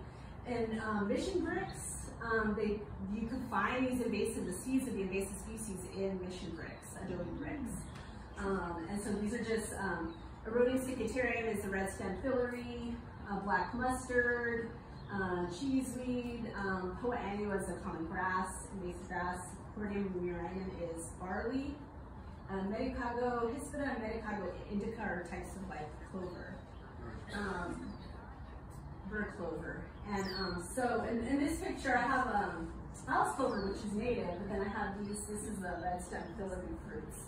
in um, mission bricks. Um, they, you can find these invasive, the seeds of the invasive species in mission bricks, adobe bricks. Um, and so these are just, um, Erodium is the red stem filaree, uh, black mustard, uh, cheeseweed, um, Poa annua is a common grass, invasive grass, Hordeum murinum is barley, uh, Medicago hispida and Medicago indica are types of like clover, um, bird clover. And um, so in, in, this picture I have um, owl's clover, which is native, but then I have these, this is the red stem filaree fruits.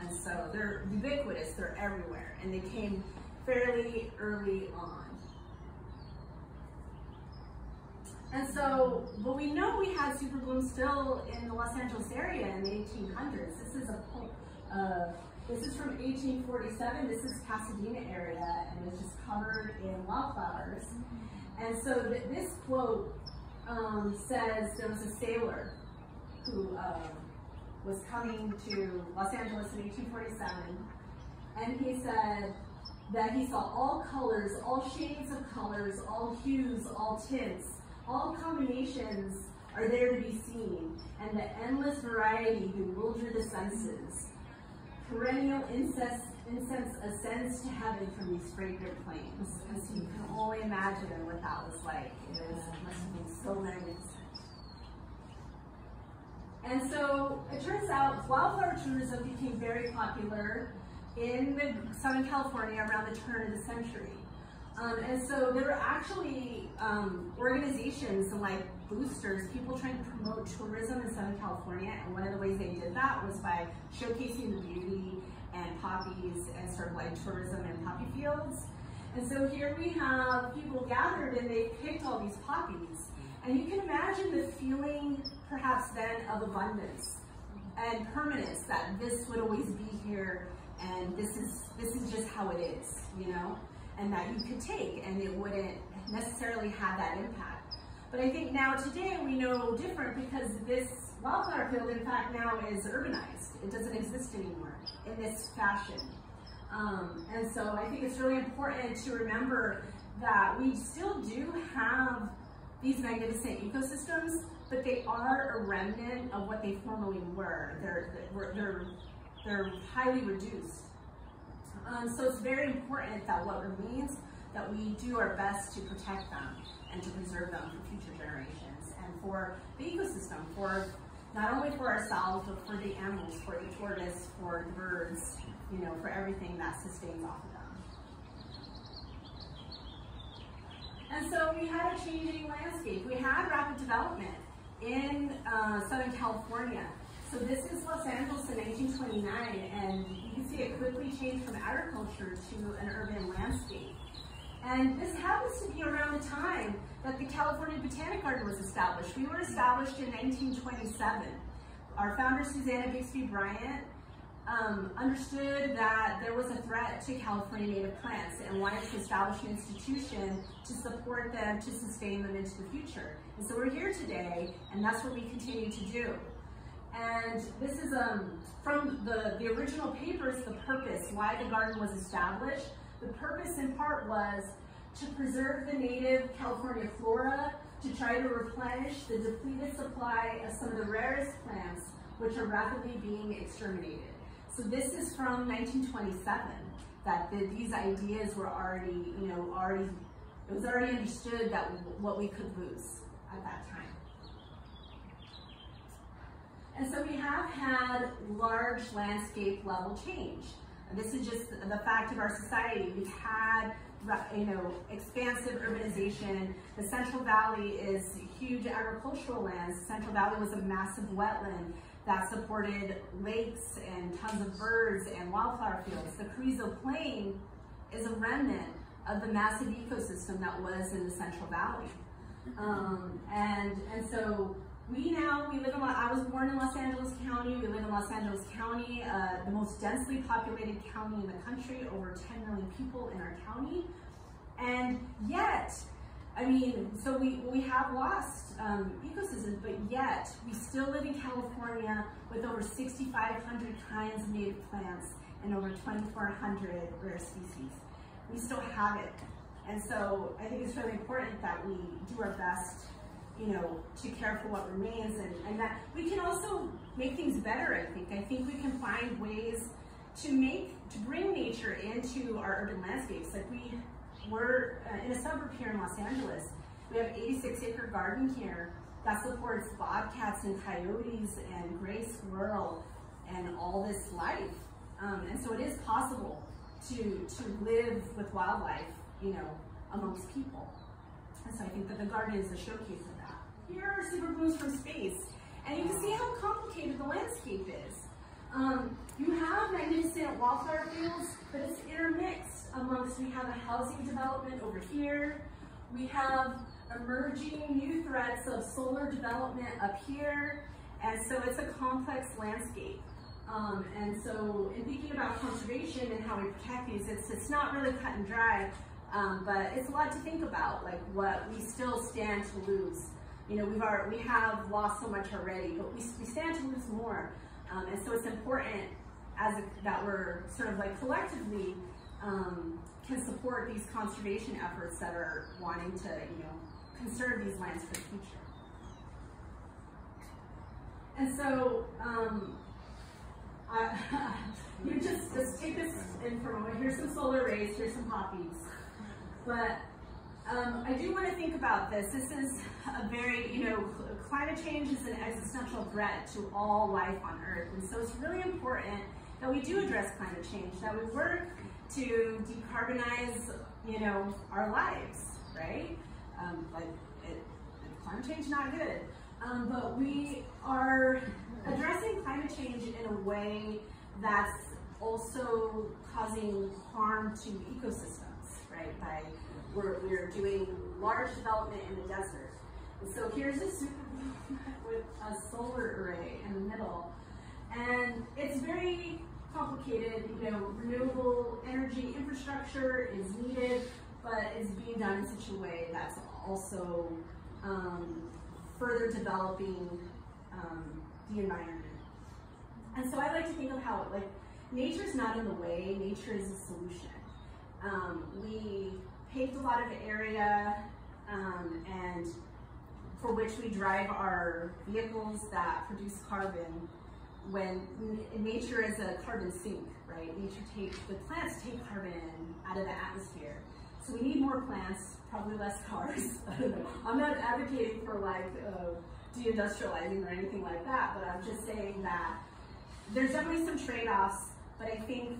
And so they're ubiquitous, they're everywhere, and they came fairly early on. And so, but we know we had super bloom still in the Los Angeles area in the 1800s. This is a uh, this is from 1847. This is Pasadena area, and it's just covered in wildflowers. And so th this quote um, says there was a sailor who uh, was coming to Los Angeles in 1847, and he said that he saw all colors, all shades of colors, all hues, all tints, all combinations are there to be seen, and the endless variety bewildered the senses. Perennial incense, incense ascends to heaven from these fragrant plains. You can only imagine what that was like. It, was, it must have been so magnificent. And so it turns out wildflower tourism became very popular in Southern California around the turn of the century. Um, and so there were actually um, organizations and like boosters, people trying to promote tourism in Southern California. And one of the ways they did that was by showcasing the beauty and poppies and sort of like tourism and poppy fields. And so here we have people gathered and they picked all these poppies. And you can imagine the feeling perhaps then of abundance and permanence that this would always be here and this is this is just how it is, you know? And that you could take and it wouldn't necessarily have that impact. But I think now today we know different because this wildflower field in fact now is urbanized. It doesn't exist anymore in this fashion. Um, and so I think it's really important to remember that we still do have these magnificent ecosystems, but they are a remnant of what they formerly were. They're, they're, they're highly reduced. Um, so it's very important that what remains, that we do our best to protect them and to preserve them for future generations and for the ecosystem, for not only for ourselves, but for the animals, for the tortoise, for the birds, you know, for everything that sustains off of them. And so we had a changing landscape. We had rapid development in uh, Southern California. So this is Los Angeles in 1929, and you can see it quickly changed from agriculture to an urban landscape. And this happens to be around the time that the California Botanic Garden was established. We were established in 1927. Our founder, Susanna Bixby Bryant, um, understood that there was a threat to California native plants and wanted to establish an institution to support them, to sustain them into the future. And so we're here today, and that's what we continue to do. And this is um, from the, the original papers, the purpose, why the garden was established. The purpose in part was to preserve the native California flora, to try to replenish the depleted supply of some of the rarest plants, which are rapidly being exterminated. So this is from 1927, that the, these ideas were already, you know, already, it was already understood that what we could lose at that time. And so we have had large landscape level change. And this is just the fact of our society. We've had you know, expansive urbanization. The Central Valley is huge agricultural lands. Central Valley was a massive wetland that supported lakes and tons of birds and wildflower fields. The Carrizo Plain is a remnant of the massive ecosystem that was in the Central Valley. Um, and, and so we now, we live in, I was born in Los Angeles County. We live in Los Angeles County, uh, the most densely populated county in the country, over 10 million people in our county. And yet, I mean, so we, we have lost um, ecosystems, but yet we still live in California with over 6,500 kinds of native plants and over 2,400 rare species. We still have it. And so I think it's really important that we do our best you know, to care for what remains and, and that we can also make things better, I think. I think we can find ways to make, to bring nature into our urban landscapes. Like we, we're uh, in a suburb here in Los Angeles. We have 86 acre garden here that supports bobcats and coyotes and gray squirrel and all this life. Um, and so it is possible to, to live with wildlife, you know, amongst people. And so I think that the garden is a showcase. Here are super blooms from space. And you can see how complicated the landscape is. Um, you have magnificent wildflower fields, but it's intermixed amongst, we have a housing development over here. We have emerging new threats of solar development up here. And so it's a complex landscape. Um, and so in thinking about conservation and how we protect these, it's, it's not really cut and dry, um, but it's a lot to think about, like what we still stand to lose. You know, we've already, we have lost so much already, but we, we stand to lose more. Um, and so it's important as a, that we're sort of like collectively um, can support these conservation efforts that are wanting to, you know, conserve these lands for the future. And so, um, I, you just, just take this in for a moment. Here's some solar rays, here's some poppies. But um, I do want to think about this. This is a very, you know, climate change is an existential threat to all life on Earth. And so it's really important that we do address climate change, that we work to decarbonize, you know, our lives, right? Um, it, climate change is not good. Um, but we are addressing climate change in a way that's also causing harm to ecosystems, right? By we're, we're doing large development in the desert. And so here's a super with a solar array in the middle. And it's very complicated, you know, renewable energy infrastructure is needed, but it's being done in such a way that's also um, further developing um, the environment. And so I like to think of how, like, nature's not in the way, nature is a solution. Um, we paved a lot of area um, and for which we drive our vehicles that produce carbon when nature is a carbon sink, right? Nature takes, the plants take carbon out of the atmosphere. So we need more plants, probably less cars. I'm not advocating for like uh, deindustrializing or anything like that, but I'm just saying that there's definitely some trade-offs, but I think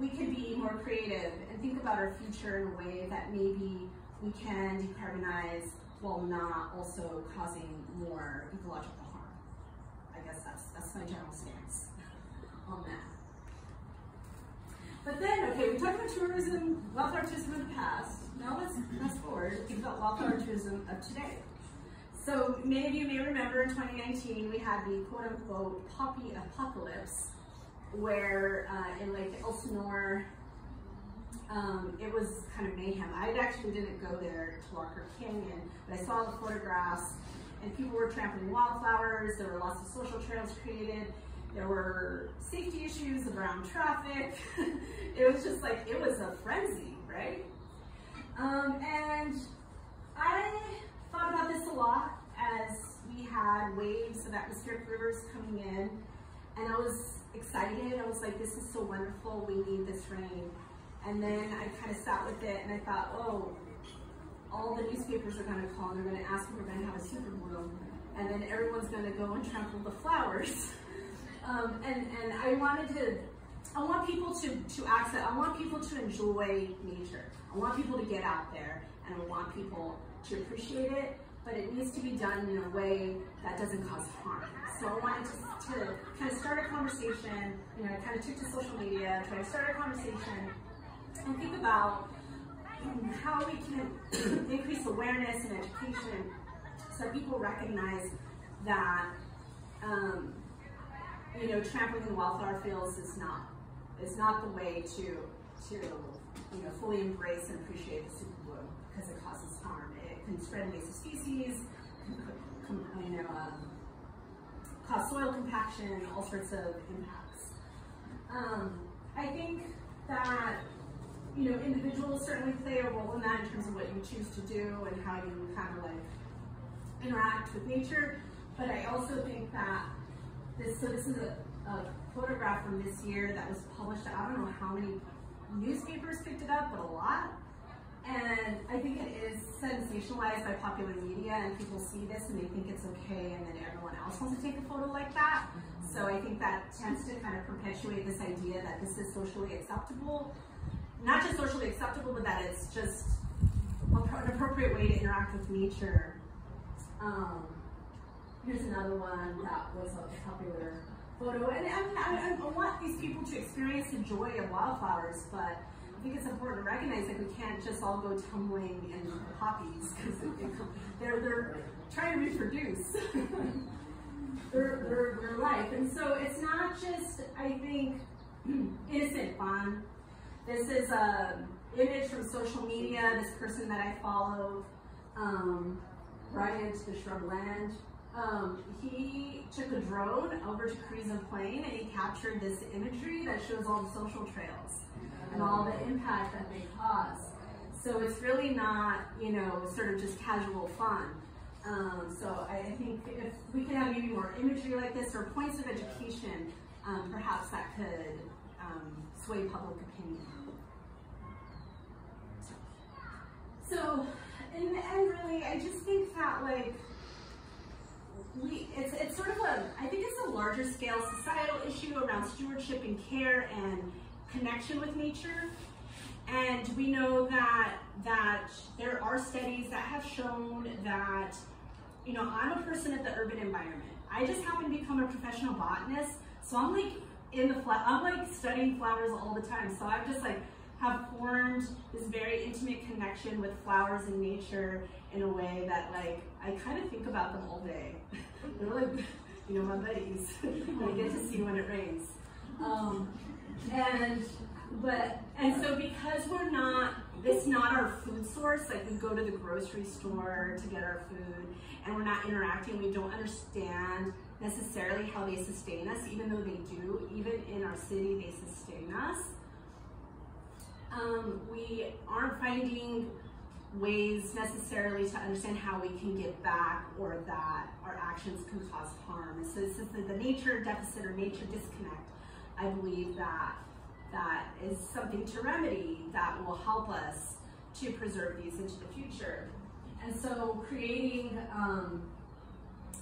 we could be more creative and think about our future in a way that maybe we can decarbonize while not also causing more ecological harm. I guess that's, that's my general stance on that. But then, okay, we talked about tourism, wildflower tourism in the past. Now let's fast forward think about wildflower tourism of today. So many of you may remember in 2019 we had the quote unquote poppy apocalypse where uh, in Lake Elsinore um, it was kind of mayhem. I actually didn't go there to Walker Canyon, but I saw the photographs and people were trampling wildflowers. There were lots of social trails created. There were safety issues around traffic. it was just like, it was a frenzy, right? Um, and I thought about this a lot as we had waves of atmospheric rivers coming in. And I was excited. I was like, this is so wonderful. We need this rain. And then I kind of sat with it and I thought, oh, all the newspapers are going to call and they're going to ask if we're going to have a super bloom. And then everyone's going to go and trample the flowers. um, and, and I wanted to, I want people to, to access, I want people to enjoy nature. I want people to get out there and I want people to appreciate it, but it needs to be done in a way that doesn't cause harm. So I wanted to, to kind of start a conversation, you know, I kind of took to social media, try to start a conversation and think about how we can increase awareness and education so people recognize that um, you know trampling the wildflower fields is not is not the way to to you know fully embrace and appreciate the super bloom because it causes harm. It can spread invasive species, can, you know, um, cause soil compaction, all sorts of impacts. Um, I think that you know, individuals certainly play a role in that in terms of what you choose to do and how you kind of like interact with nature. But I also think that this, so this is a, a photograph from this year that was published, I don't know how many newspapers picked it up, but a lot. And I think it is sensationalized by popular media and people see this and they think it's okay and then everyone else wants to take a photo like that. So I think that tends to kind of perpetuate this idea that this is socially acceptable not just socially acceptable, but that it's just an appropriate way to interact with nature. Um, here's another one that was a popular photo. And I, I, I, want these people to experience the joy of wildflowers, but think it's important to recognize that we can't just all go tumbling in poppies because they're, they're trying to reproduce their, their, their life. And so it's not just, I think, innocent fun this is an image from social media. This person that I follow, um, Bryant the Shrubland, um, he took a drone over to Carrizo Plain and he captured this imagery that shows all the social trails and all the impact that they cause. So it's really not, you know, sort of just casual fun. Um, so I think if we can have maybe more imagery like this or points of education, um, perhaps that could um, sway public opinion. So, in the end, really, I just think that like we, it's it's sort of a, I think it's a larger scale societal issue around stewardship and care and connection with nature. And we know that that there are studies that have shown that, you know, I'm a person at the urban environment. I just happen to become a professional botanist, so I'm like in the I'm like studying flowers all the time. So I'm just like have formed this very intimate connection with flowers and nature in a way that like I kind of think about them all day. They're like, you know, my buddies. I get to see when it rains. Um, and but and so because we're not it's not our food source like we go to the grocery store to get our food and we're not interacting we don't understand necessarily how they sustain us even though they do even in our city they sustain us um, we aren't finding ways necessarily to understand how we can give back or that our actions can cause harm. So this is the, the nature deficit or nature disconnect. I believe that that is something to remedy that will help us to preserve these into the future. And so creating um,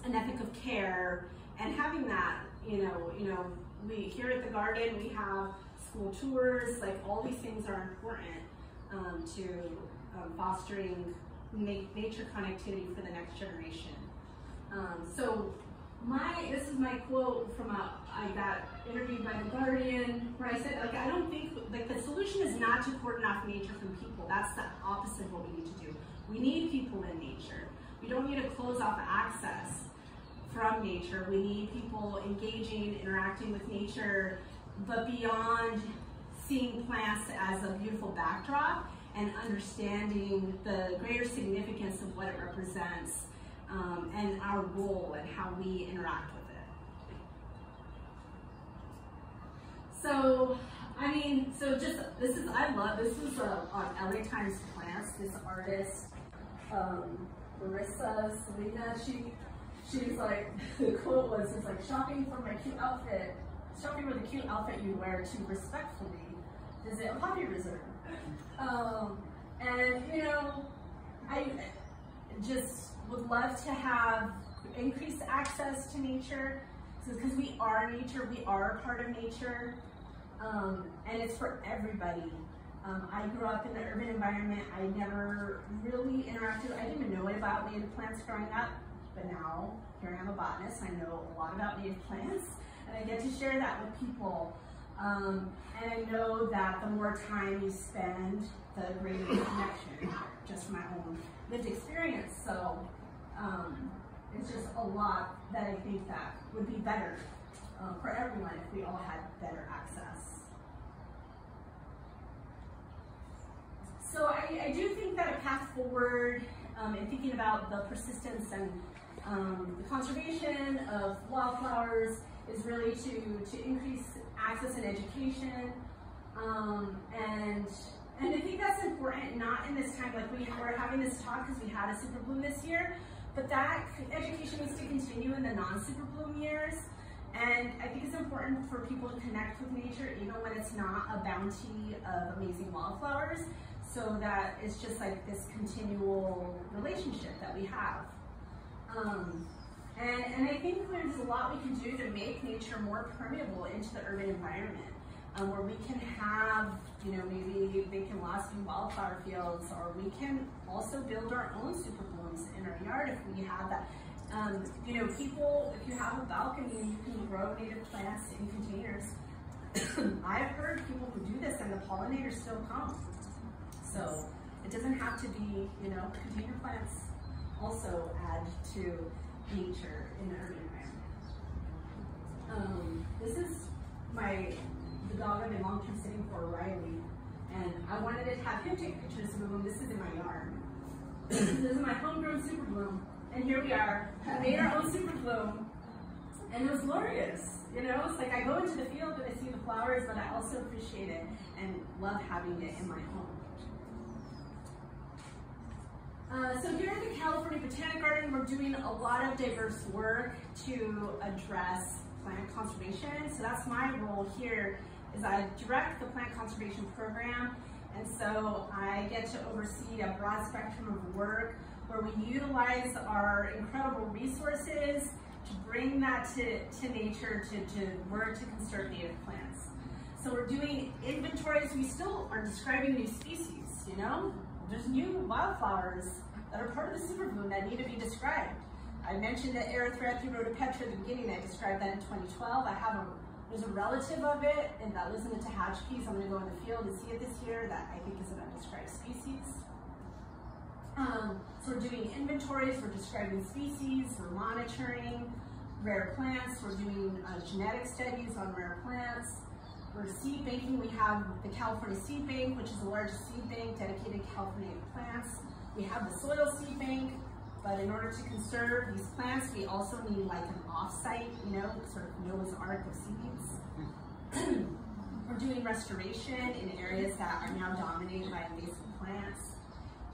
an ethic of care and having that, you know, you know, we here at the garden we have school tours, like all these things are important um, to um, fostering na nature connectivity for the next generation. Um, so my, this is my quote from a, I got interviewed by The Guardian, where I said, like, I don't think, like, the solution is not to cordon off nature from people. That's the opposite of what we need to do. We need people in nature. We don't need to close off access from nature. We need people engaging, interacting with nature, but beyond seeing plants as a beautiful backdrop and understanding the greater significance of what it represents um, and our role and how we interact with it. So, I mean, so just, this is, I love, this is a, on LA Times Plants, this artist, um, Larissa Selena, she, she's like, the quote was, it's like shopping for my cute outfit me with a cute outfit you wear to respectfully visit a poppy reserve. Um, and you know, I just would love to have increased access to nature because we are nature, we are a part of nature, um, and it's for everybody. Um, I grew up in the urban environment. I never really interacted, I didn't even know about native plants growing up, but now here I am a botanist, I know a lot about native plants, and I get to share that with people. Um, and I know that the more time you spend, the greater the connection, just my own lived experience. So um, it's just a lot that I think that would be better uh, for everyone if we all had better access. So I, I do think that a path forward um, in thinking about the persistence and um, the conservation of wildflowers is really to, to increase access and education. Um, and and I think that's important, not in this time, like we were having this talk because we had a super bloom this year, but that education needs to continue in the non-super bloom years. And I think it's important for people to connect with nature, even when it's not a bounty of amazing wildflowers, so that it's just like this continual relationship that we have. Um, and, and I think there's a lot we can do to make nature more permeable into the urban environment, um, where we can have, you know, maybe vacant lots in wildflower fields, or we can also build our own super blooms in our yard if we have that. Um, you know, people, if you have a balcony, you can grow native plants in containers. I've heard people who do this and the pollinators still come. So it doesn't have to be, you know, container plants also add to nature in the urban environment. Um, this is my the dog I've been long term sitting for, Riley, and I wanted to have him take pictures of him. This is in my yard. this is my homegrown super bloom, and here we are. I made our own super bloom, and it was glorious. You know, it's like I go into the field and I see the flowers, but I also appreciate it and love having it in my home. Uh, so here at the California Botanic Garden, we're doing a lot of diverse work to address plant conservation. So that's my role here is I direct the plant conservation program. And so I get to oversee a broad spectrum of work where we utilize our incredible resources to bring that to, to nature, to, to work to conserve native plants. So we're doing inventories. We still are describing new species, you know? there's new wildflowers that are part of the super bloom that need to be described. I mentioned that Erythranthe rhodopetra at the beginning. I described that in 2012. I have a there's a relative of it and that lives in the Tehachapi. I'm going to go in the field and see it this year. That I think is an undescribed species. Um, so we're doing inventories. We're describing species. We're monitoring rare plants. We're doing uh, genetic studies on rare plants. For seed banking, we have the California Seed Bank, which is the largest seed bank dedicated to California plants. We have the soil seed bank, but in order to conserve these plants, we also need like an off-site, you know, sort of Noah's Ark of seeds. We're doing restoration in areas that are now dominated by invasive plants,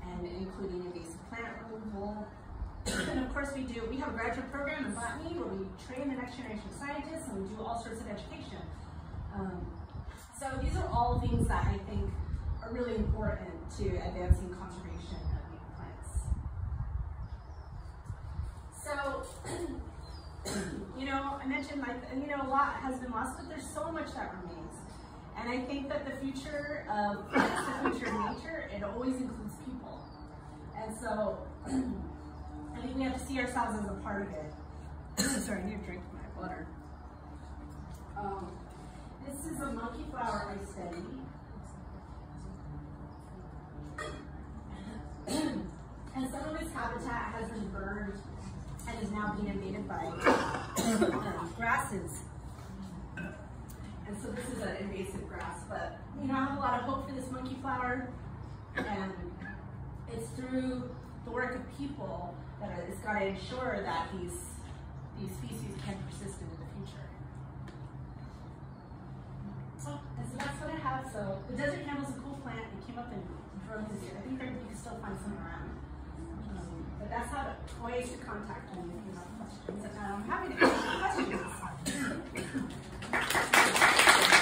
and including invasive plant removal. and of course we do, we have a graduate program in botany where we train the next generation of scientists and we do all sorts of education. Um, so these are all things that I think are really important to advancing conservation of native plants. So, you know, I mentioned like, you know, a lot has been lost, but there's so much that remains. And I think that the future of the future of nature, it always includes people. And so, I think we have to see ourselves as a part of it. Sorry, I need to drink my water. Um, this is a monkey flower I study. and some of its habitat has been burned and is now being invaded by um, grasses. And so this is an invasive grass, but you know, I have a lot of hope for this monkey flower. And it's through the work of people that it's got to ensure that these, these species can persist in the future. And so that's what I have. So the desert candle is a cool plant. It came up in droves this. I think you can still find some around. But that's how the ways to contact me if you have questions. And I'm happy to answer questions.